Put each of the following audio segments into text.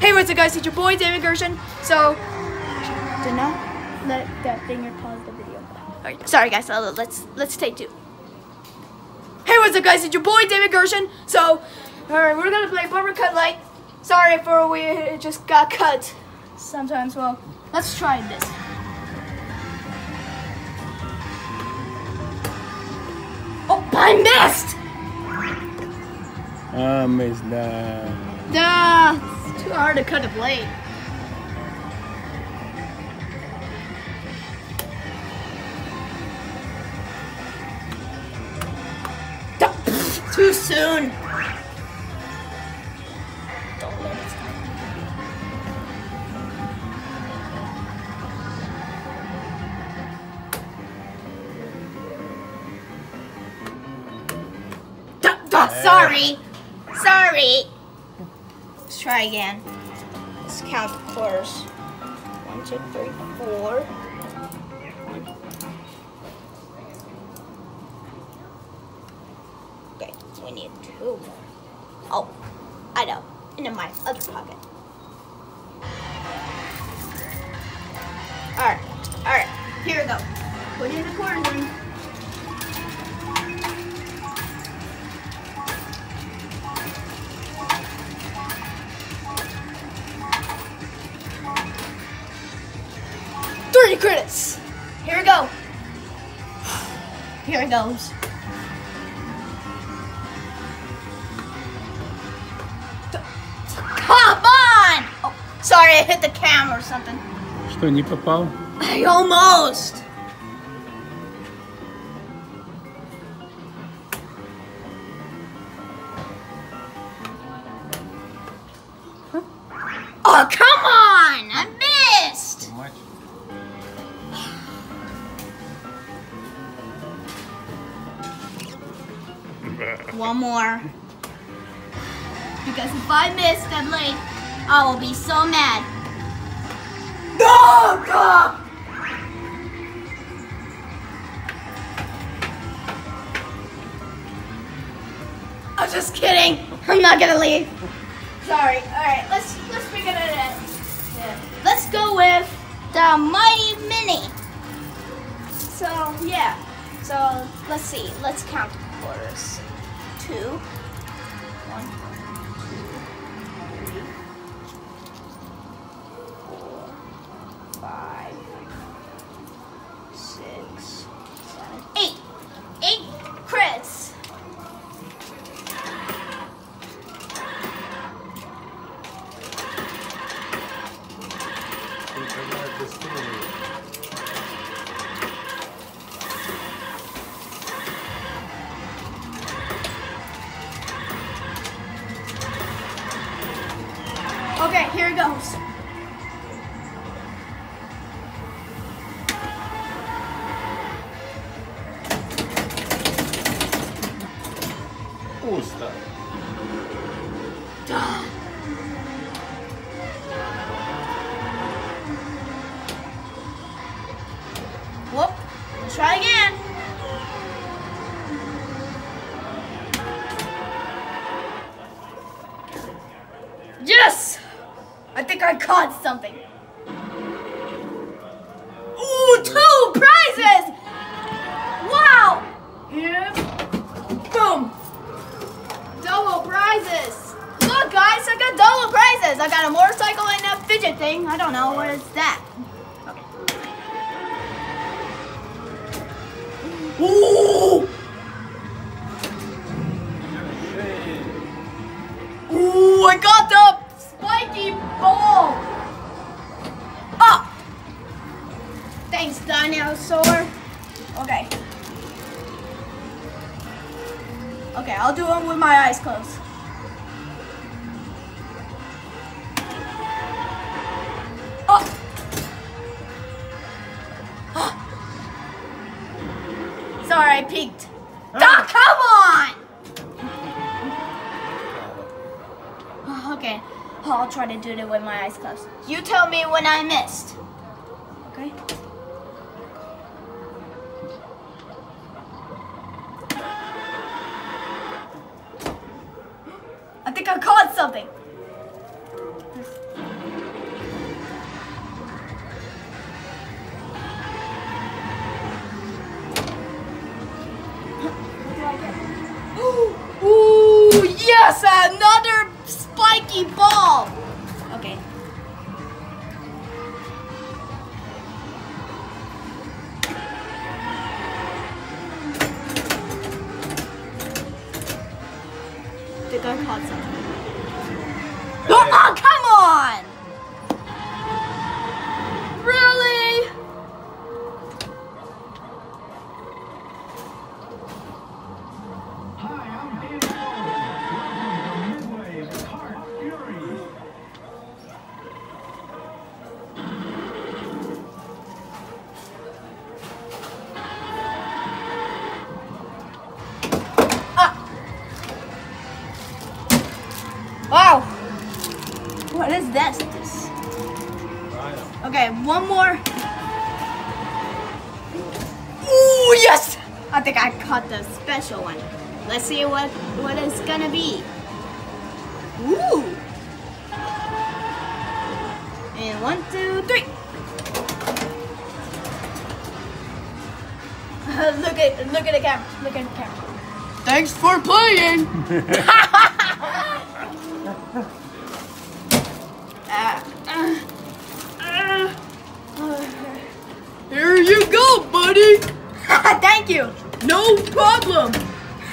Hey, what's up, guys? It's your boy David Gershen. So, do not let that finger pause the video. Alright, sorry, guys. Let's let's take two. Hey, what's up, guys? It's your boy David Gershen. So, all right, we're gonna play Bumper Cut Light. Sorry for we just got cut. Sometimes, well, let's try this. Oh, I missed! Ah, miss that. Duh, it's too hard to cut a blade. Too soon. Sorry. Sorry. Try again. Let's count the quarters. One, two, three, four. Okay, we need two more. Oh, I know. In my other pocket. Alright, alright. Here we go. Put in the in. credits. Here we go. Here it goes. Come on! Oh, sorry, I hit the camera or something. Что, не попал? I almost. Huh? Oh, come One more. Because if I miss that late, I will be so mad. No! God! I'm just kidding. I'm not gonna leave. Sorry. All right, let's let's figure it out. Yeah. Let's go with the Mighty Mini. So yeah. So let's see. Let's count Two. right, here it goes. Usta. Duh. Whoop. Try again. Prizes! Look, guys, I got double prizes. I got a motorcycle and a fidget thing. I don't know what is that. Ooh! Ooh, I got the spiky ball! Ah! Thanks, dinosaur. Okay. Okay, I'll do it with my eyes closed. Sorry, I peeked. Oh, come on! Oh, okay, oh, I'll try to do it with my eyes closed. You tell me when I missed. Okay? I think I caught something. Us another spiky ball. Okay. The guy caught something. Okay, one more. Ooh, yes! I think I caught the special one. Let's see what what it's gonna be. Ooh. And one, two, three. look at look at the camera. Look at the camera. Thanks for playing. Uh, uh, uh, uh. Here you go, buddy. Thank you. No problem.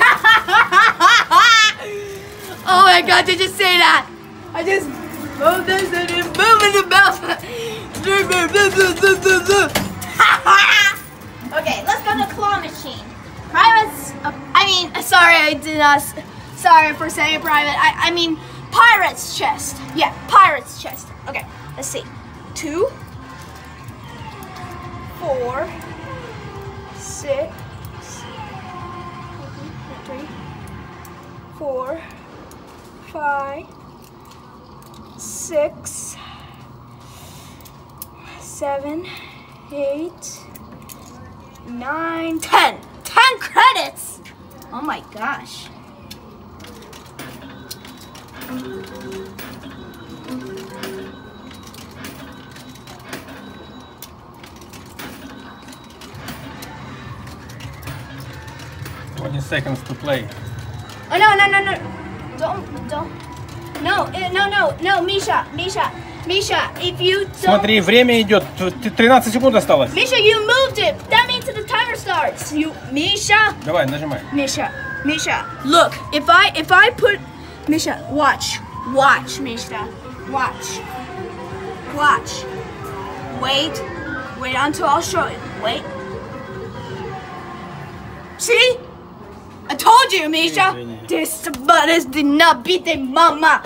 oh my god, did you say that? I just moved this and then moving the mouse. okay, let's go to claw machine. Privates, uh, I mean, uh, sorry, I did not, sorry for saying private. I, I mean, pirate's chest. Yeah, pirate's chest. Okay, let's see. Two, four, six, three, four, five, six, seven, eight, nine, ten. Ten credits! Oh my gosh. Seconds to play. Oh no no no no! Don't don't! No eh, no no no! Misha Misha Misha! If you don't, Смотри, время идет. Т- т- 13 секунд осталось. Misha, you moved it. That means the timer starts. You Misha Давай, нажимай. Misha Misha. Look, if I if I put Misha, watch watch Misha, watch watch. Wait wait until I'll show you. Wait. See? I told you, Misha! This brothers did not beat their mama!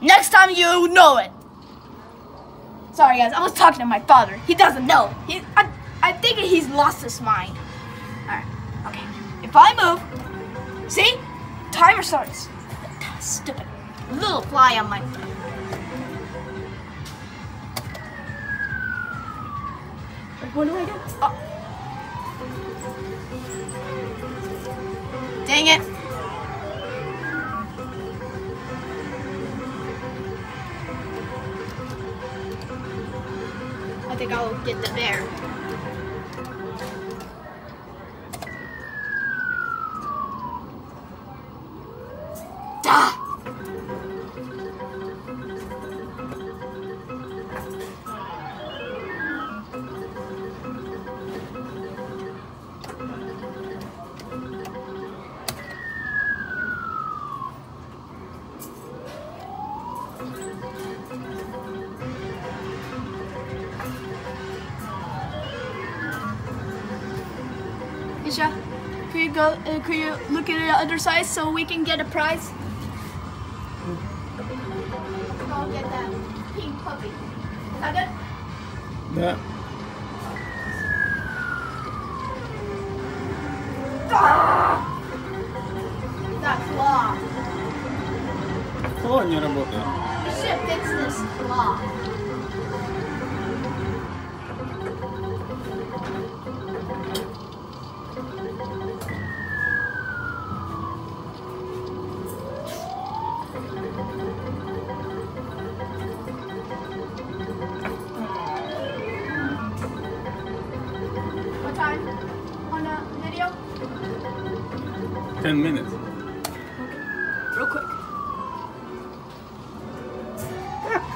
Next time you know it! Sorry guys, I was talking to my father. He doesn't know. He, I, I think he's lost his mind. Alright, okay. If I move, see? Timer starts. Stupid little fly on my... What do I do? Oh. Dang it. I think I'll get the bear. Isha, could you go? Uh, could you look at the other side so we can get a prize? I'll get that pink puppy. Is that good? Да. Ah! That claw. О, не работает. We should fix this claw. What time on the video? 10 minutes.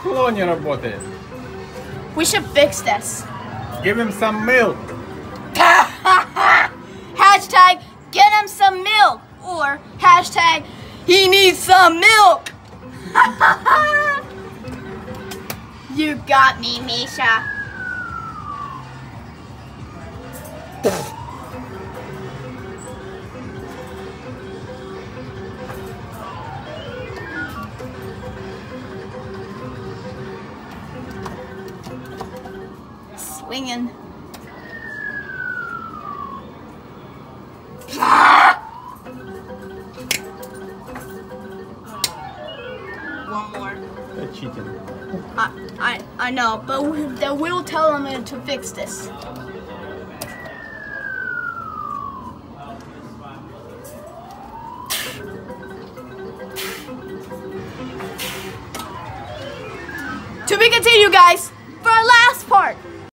Кло не работает. We should fix this. Give him some milk. hashtag get him some milk. Or hashtag he needs some milk. you got me, Misha. Swinging. One more. That's cheating. I, I, I know, but we, then we'll tell them to fix this.